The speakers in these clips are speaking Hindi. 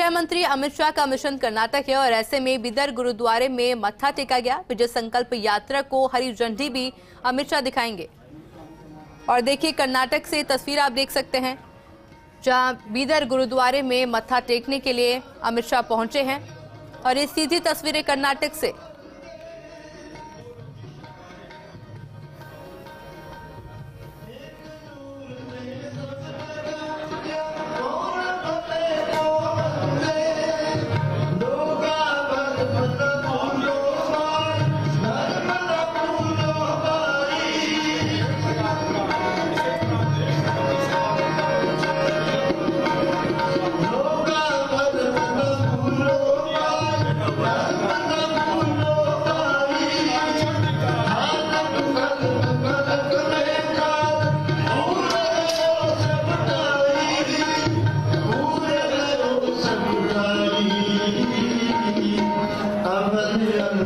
गृह मंत्री अमित शाह का मिशन कर्नाटक है और ऐसे में बिदर गुरुद्वारे में मत्था टेका गया। विजय संकल्प यात्रा को हरी झंडी भी अमित शाह दिखाएँगे। और देखिए, कर्नाटक से तस्वीर आप देख सकते हैं, जहाँ बीदर गुरुद्वारे में मत्था टेकने के लिए अमित शाह पहुँचे हैं। और ये सीधी तस्वीरें कर्नाटक से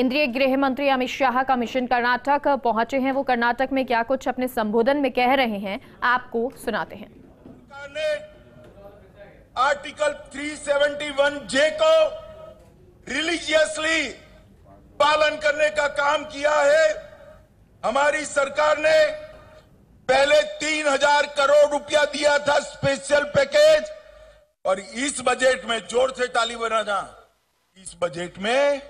केंद्रीय गृह मंत्री अमित शाह का मिशन कर्नाटक पहुँचे हैं। वो कर्नाटक में क्या कुछ अपने संबोधन में कह रहे हैं, आपको सुनाते हैं। ने आर्टिकल 371 जे को रिलीजियसली पालन करने का काम किया है। हमारी सरकार ने पहले तीन हज़ार करोड़ रुपया दिया था स्पेशल पैकेज, और इस बजट में ज़ोर से ताली बजाना। इस बजट में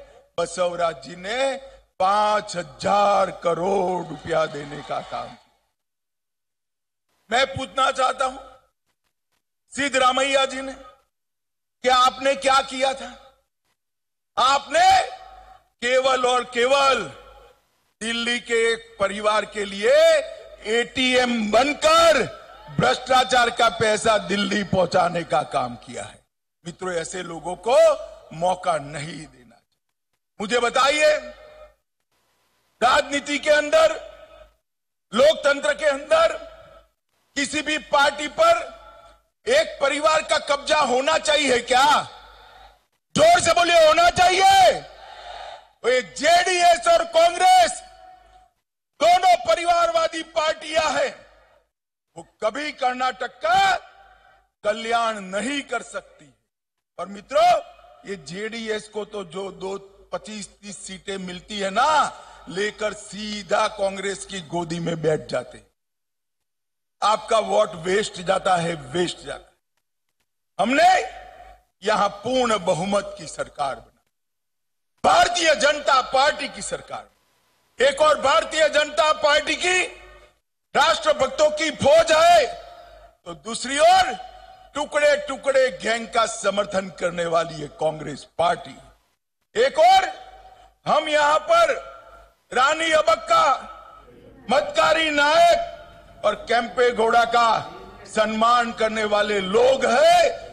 बसवराज जी ने पाँच हज़ार करोड़ रुपया देने का काम किया। मैं पूछना चाहता हूँ, सिद्धरामैया जी ने, कि आपने क्या किया था? आपने केवल और केवल दिल्ली के एक परिवार के लिए एटीएम बनकर भ्रष्टाचार का पैसा दिल्ली पहुँचाने का काम किया है। मित्रों, ऐसे लोगों को मौका नहीं चाहिए मुझे बताइए, राजनीति के अंदर, लोकतंत्र के अंदर, किसी भी पार्टी पर एक परिवार का कब्जा होना चाहिए क्या? ज़ोर से बोलिए, होना चाहिए। ये जेडीएस और कांग्रेस दोनों परिवारवादी पार्टियाँ हैं। वो कभी कर्नाटक का कल्याण नहीं कर सकती। और मित्रों, ये जेडीएस को तो जो दो पच्चीस, तीस सीटें मिलती है ना, लेकर सीधा कांग्रेस की गोदी में बैठ जाते आपका वोट वेस्ट जाता है, वेस्ट जाता है। हमने यहाँ पूर्ण बहुमत की सरकार बना। भारतीय जनता पार्टी की सरकार एक और भारतीय जनता पार्टी की राष्ट्रभक्तों की फौज है तो दूसरी ओर टुकड़े टुकड़े गैंग का समर्थन करने वाली है कांग्रेस पार्टी। एक और, हम यहाँ पर रानी अबक्का, मतकारी नायक और कैंपे घोड़ा का सम्मान करने वाले लोग हैं।